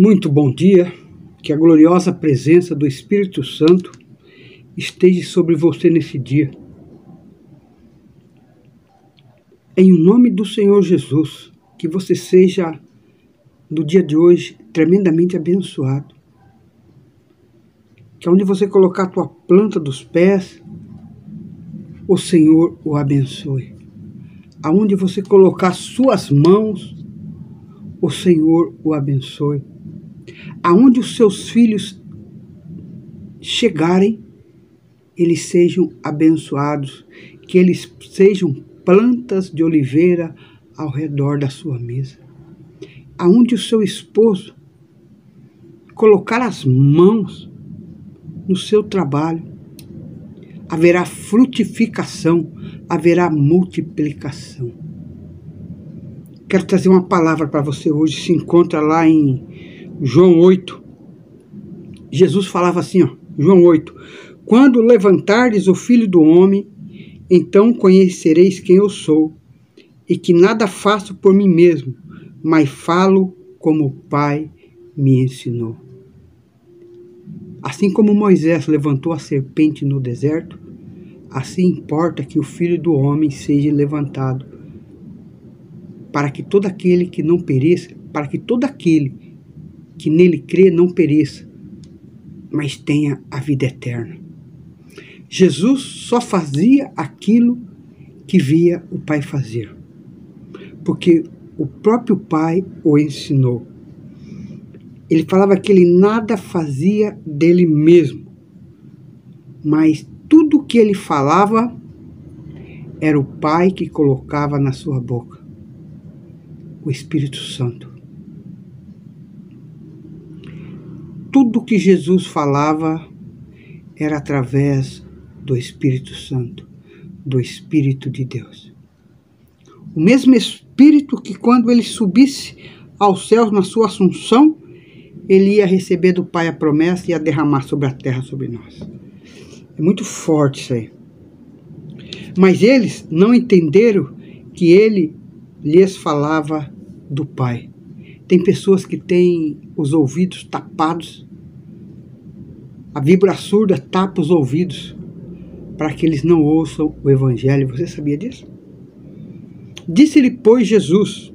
Muito bom dia, que a gloriosa presença do Espírito Santo esteja sobre você nesse dia. Em nome do Senhor Jesus, que você seja, no dia de hoje, tremendamente abençoado. Que onde você colocar a tua planta dos pés, o Senhor o abençoe. Aonde você colocar suas mãos, o Senhor o abençoe aonde os seus filhos chegarem, eles sejam abençoados, que eles sejam plantas de oliveira ao redor da sua mesa. Aonde o seu esposo colocar as mãos no seu trabalho, haverá frutificação, haverá multiplicação. Quero trazer uma palavra para você hoje, se encontra lá em João 8. Jesus falava assim, ó, João 8: Quando levantardes o filho do homem, então conhecereis quem eu sou, e que nada faço por mim mesmo, mas falo como o Pai me ensinou. Assim como Moisés levantou a serpente no deserto, assim importa que o filho do homem seja levantado, para que todo aquele que não pereça, para que todo aquele que nele crê não pereça, mas tenha a vida eterna. Jesus só fazia aquilo que via o Pai fazer, porque o próprio Pai o ensinou. Ele falava que ele nada fazia dele mesmo, mas tudo que ele falava era o Pai que colocava na sua boca, o Espírito Santo. Tudo que Jesus falava era através do Espírito Santo, do Espírito de Deus. O mesmo Espírito que, quando ele subisse aos céus na sua assunção, ele ia receber do Pai a promessa e ia derramar sobre a terra sobre nós. É muito forte isso aí. Mas eles não entenderam que ele lhes falava do Pai. Tem pessoas que têm os ouvidos tapados. A vibra surda tapa os ouvidos para que eles não ouçam o Evangelho. Você sabia disso? Disse-lhe, pois, Jesus: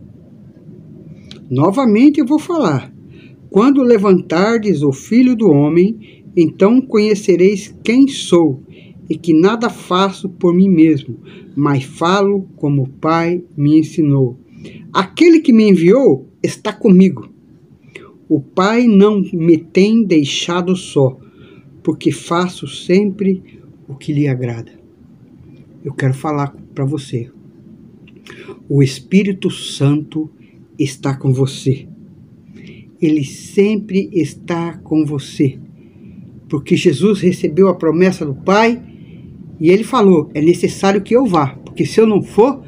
Novamente eu vou falar. Quando levantardes o Filho do Homem, então conhecereis quem sou, e que nada faço por mim mesmo, mas falo como o Pai me ensinou. Aquele que me enviou está comigo. O Pai não me tem deixado só, porque faço sempre o que lhe agrada. Eu quero falar para você. O Espírito Santo está com você. Ele sempre está com você. Porque Jesus recebeu a promessa do Pai e ele falou: é necessário que eu vá, porque se eu não for,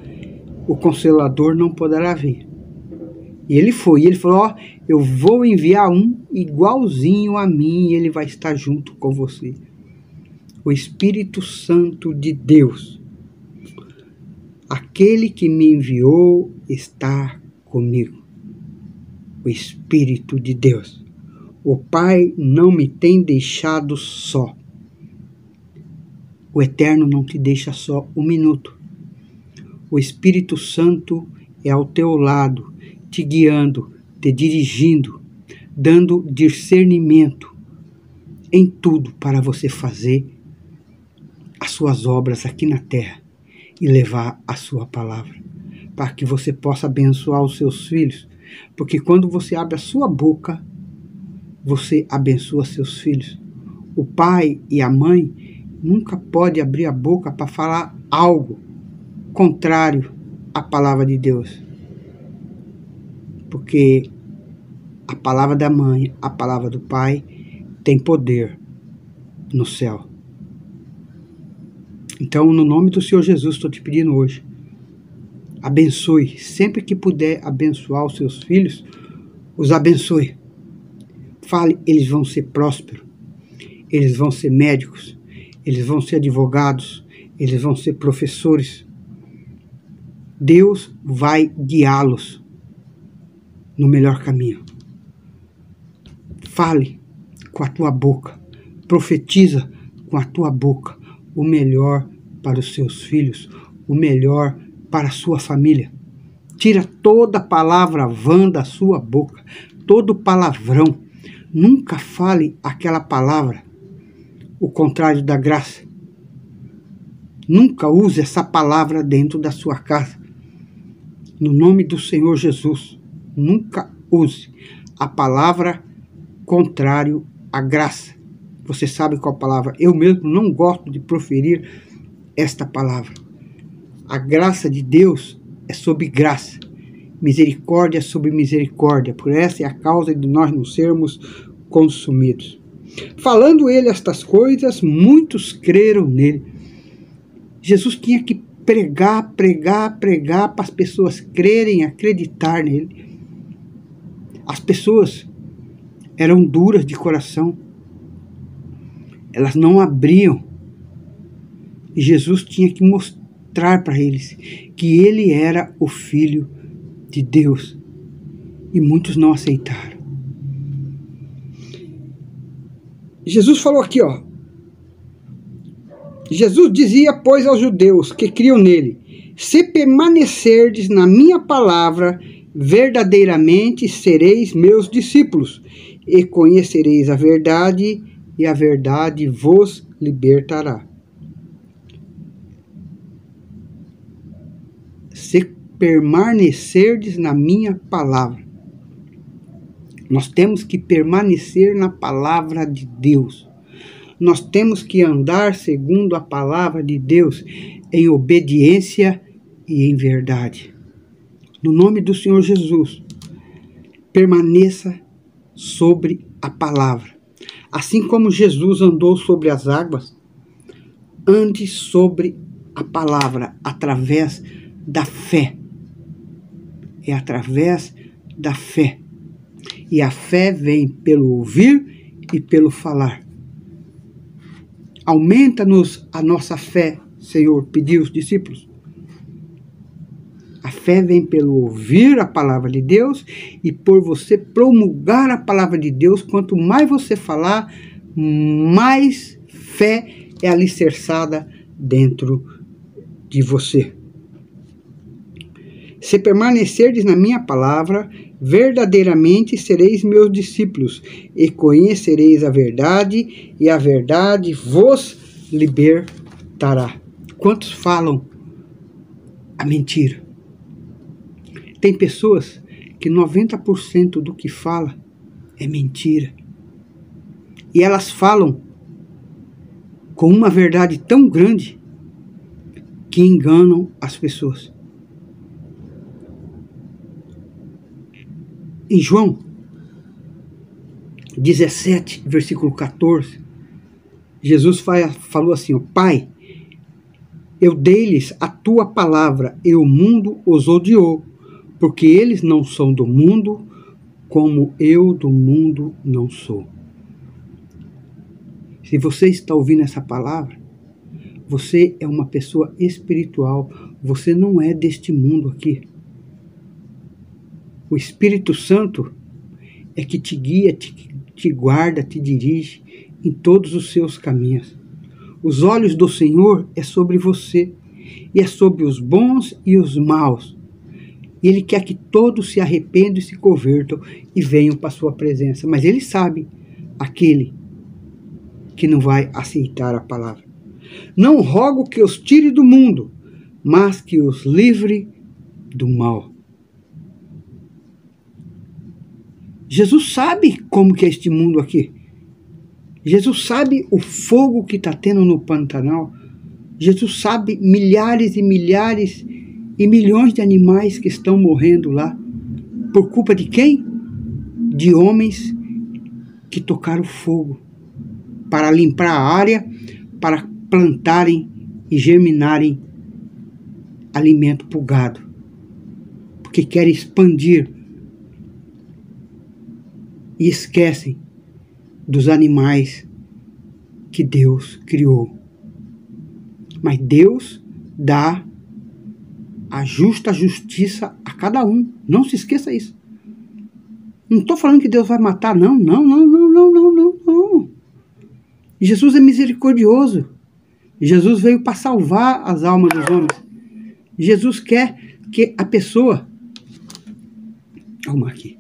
o consolador não poderá vir. E ele foi, e ele falou: Ó, eu vou enviar um igualzinho a mim, e ele vai estar junto com você. O Espírito Santo de Deus, aquele que me enviou, está comigo. O Espírito de Deus. O Pai não me tem deixado só. O Eterno não te deixa só um minuto. O Espírito Santo é ao teu lado te guiando, te dirigindo, dando discernimento em tudo para você fazer as suas obras aqui na terra e levar a sua palavra, para que você possa abençoar os seus filhos, porque quando você abre a sua boca, você abençoa seus filhos. O pai e a mãe nunca pode abrir a boca para falar algo contrário à palavra de Deus porque a palavra da mãe, a palavra do pai tem poder no céu. Então, no nome do Senhor Jesus, estou te pedindo hoje, abençoe, sempre que puder abençoar os seus filhos, os abençoe. Fale, eles vão ser prósperos, eles vão ser médicos, eles vão ser advogados, eles vão ser professores. Deus vai guiá-los no melhor caminho. Fale com a tua boca, profetiza com a tua boca o melhor para os seus filhos, o melhor para a sua família. Tira toda palavra vã da sua boca, todo palavrão. Nunca fale aquela palavra, o contrário da graça. Nunca use essa palavra dentro da sua casa. No nome do Senhor Jesus, nunca use a palavra contrário à graça. Você sabe qual palavra? Eu mesmo não gosto de proferir esta palavra. A graça de Deus é sob graça, misericórdia sobre misericórdia. Por essa é a causa de nós não sermos consumidos. Falando ele estas coisas, muitos creram nele. Jesus tinha que pregar, pregar, pregar para as pessoas crerem, acreditar nele. As pessoas eram duras de coração. Elas não abriam. E Jesus tinha que mostrar para eles que ele era o Filho de Deus. E muitos não aceitaram. Jesus falou aqui, ó. Jesus dizia, pois, aos judeus que criam nele: Se permanecerdes na minha palavra, verdadeiramente sereis meus discípulos, e conhecereis a verdade, e a verdade vos libertará. Se permanecerdes na minha palavra, nós temos que permanecer na palavra de Deus. Nós temos que andar segundo a palavra de Deus em obediência e em verdade. No nome do Senhor Jesus, permaneça sobre a palavra. Assim como Jesus andou sobre as águas, ande sobre a palavra através da fé. É através da fé e a fé vem pelo ouvir e pelo falar. Aumenta-nos a nossa fé, Senhor, pediu os discípulos. A fé vem pelo ouvir a palavra de Deus e por você promulgar a palavra de Deus. Quanto mais você falar, mais fé é alicerçada dentro de você. Se permanecerdes na minha palavra, verdadeiramente sereis meus discípulos, e conhecereis a verdade, e a verdade vos libertará. Quantos falam a mentira? Tem pessoas que 90% do que fala é mentira. E elas falam com uma verdade tão grande que enganam as pessoas. Em João 17, versículo 14, Jesus falou assim: Pai, eu dei-lhes a tua palavra e o mundo os odiou, porque eles não são do mundo, como eu do mundo não sou. Se você está ouvindo essa palavra, você é uma pessoa espiritual, você não é deste mundo aqui. O Espírito Santo é que te guia, te, te guarda, te dirige em todos os seus caminhos. Os olhos do Senhor é sobre você, e é sobre os bons e os maus. Ele quer que todos se arrependam e se convertam e venham para a sua presença. Mas ele sabe aquele que não vai aceitar a palavra. Não rogo que os tire do mundo, mas que os livre do mal. Jesus sabe como que é este mundo aqui. Jesus sabe o fogo que está tendo no Pantanal. Jesus sabe milhares e milhares e milhões de animais que estão morrendo lá. Por culpa de quem? De homens que tocaram fogo para limpar a área, para plantarem e germinarem alimento para o gado. Porque querem expandir e esquecem dos animais que Deus criou. Mas Deus dá a justa justiça a cada um. Não se esqueça isso. Não estou falando que Deus vai matar, não, não, não, não, não, não, não, não. Jesus é misericordioso. Jesus veio para salvar as almas dos homens. Jesus quer que a pessoa, vamos aqui,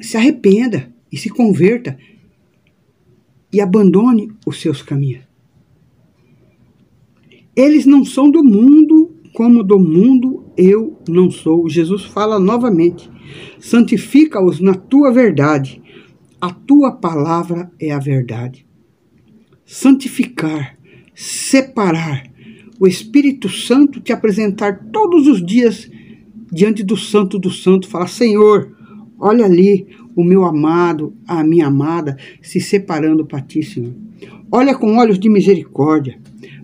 se arrependa e se converta e abandone os seus caminhos. Eles não são do mundo, como do mundo eu não sou. Jesus fala novamente: santifica-os na tua verdade, a tua palavra é a verdade. Santificar, separar, o Espírito Santo te apresentar todos os dias diante do Santo do Santo, falar: Senhor, olha ali o meu amado, a minha amada se separando para ti, Senhor. Olha com olhos de misericórdia.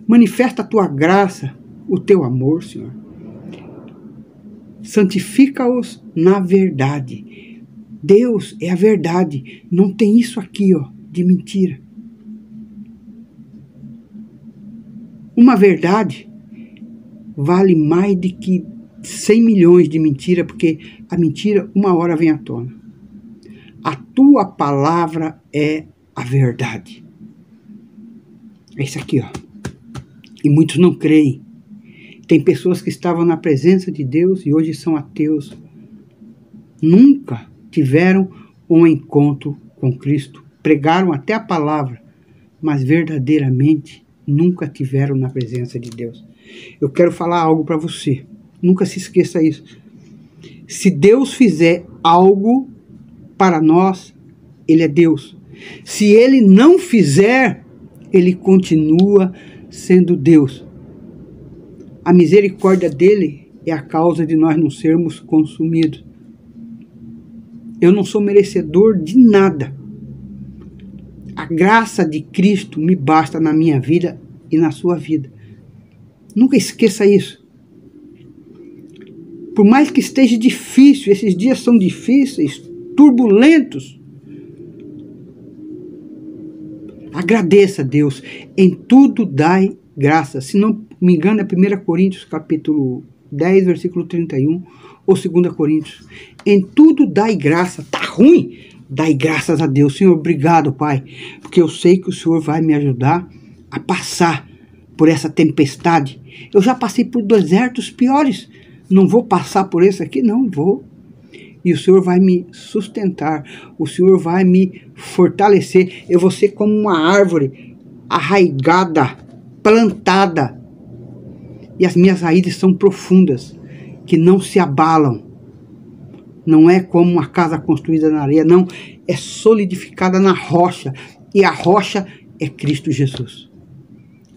Manifesta a tua graça, o teu amor, Senhor. Santifica-os na verdade. Deus é a verdade. Não tem isso aqui, ó, de mentira. Uma verdade vale mais de que 100 milhões de mentira, porque a mentira uma hora vem à tona. A tua palavra é a verdade. É isso aqui, ó. E muitos não creem. Tem pessoas que estavam na presença de Deus e hoje são ateus. Nunca tiveram um encontro com Cristo. Pregaram até a palavra, mas verdadeiramente nunca tiveram na presença de Deus. Eu quero falar algo para você. Nunca se esqueça isso. Se Deus fizer algo para nós, Ele é Deus. Se Ele não fizer, Ele continua sendo Deus. A misericórdia dele é a causa de nós não sermos consumidos. Eu não sou merecedor de nada. A graça de Cristo me basta na minha vida e na sua vida. Nunca esqueça isso. Por mais que esteja difícil, esses dias são difíceis, turbulentos, Agradeça a Deus. Em tudo dai graça. Se não me engano, é 1 Coríntios capítulo 10, versículo 31, ou 2 Coríntios. Em tudo dai graça. Tá ruim? Dai graças a Deus. Senhor, obrigado, Pai, porque eu sei que o Senhor vai me ajudar a passar por essa tempestade. Eu já passei por desertos piores. Não vou passar por esse aqui, não vou e o Senhor vai me sustentar, o Senhor vai me fortalecer. Eu vou ser como uma árvore arraigada, plantada, e as minhas raízes são profundas, que não se abalam. Não é como uma casa construída na areia, não, é solidificada na rocha, e a rocha é Cristo Jesus.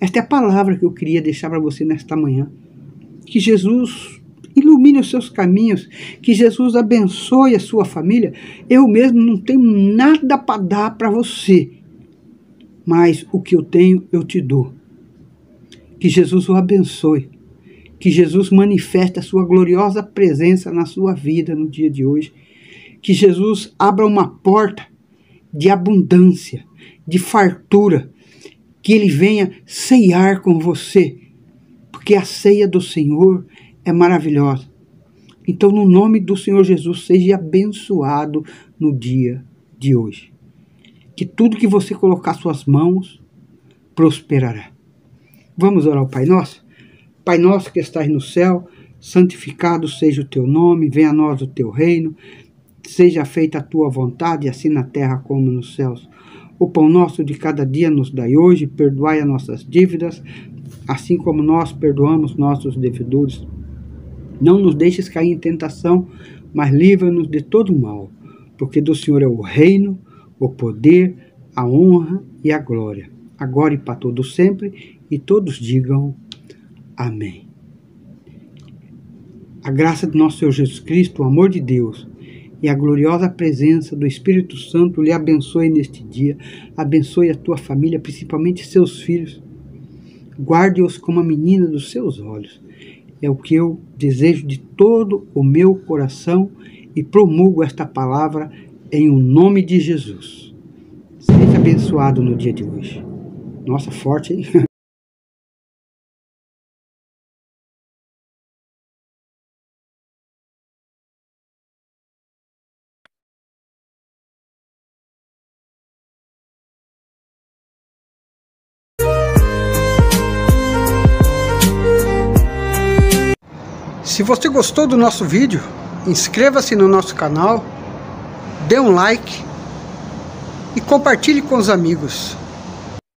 Esta é a palavra que eu queria deixar para você nesta manhã. Que Jesus ilumine os seus caminhos, que Jesus abençoe a sua família. Eu mesmo não tenho nada para dar para você, mas o que eu tenho eu te dou. Que Jesus o abençoe, que Jesus manifeste a sua gloriosa presença na sua vida no dia de hoje, que Jesus abra uma porta de abundância, de fartura, que ele venha ceiar com você, porque a ceia do Senhor é maravilhosa. Então, no nome do Senhor Jesus, seja abençoado no dia de hoje. Que tudo que você colocar suas mãos prosperará. Vamos orar ao Pai Nosso? Pai Nosso que estás no céu, santificado seja o teu nome, venha a nós o teu reino, seja feita a tua vontade, assim na terra como nos céus. O pão nosso de cada dia nos dai hoje, perdoai as nossas dívidas, assim como nós perdoamos nossos devedores não nos deixes cair em tentação, mas livra-nos de todo mal, porque do Senhor é o reino, o poder, a honra e a glória, agora e para todo sempre, e todos digam amém. A graça de nosso Senhor Jesus Cristo, o amor de Deus e a gloriosa presença do Espírito Santo lhe abençoe neste dia, abençoe a tua família, principalmente seus filhos. Guarde-os como a menina dos seus olhos é o que eu desejo de todo o meu coração e promulgo esta palavra em o nome de Jesus. Seja abençoado no dia de hoje. Nossa, forte, hein? Se você gostou do nosso vídeo, inscreva-se no nosso canal, dê um like e compartilhe com os amigos.